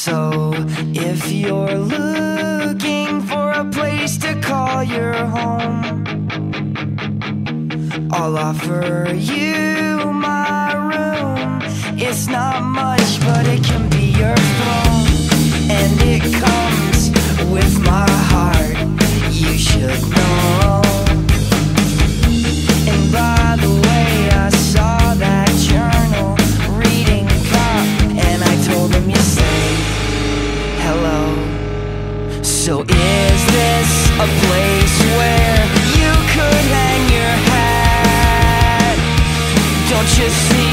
So, if you're looking for a place to call your home, I'll offer you my room. It's not much, but it can So is this a place where you could hang your hat? Don't you see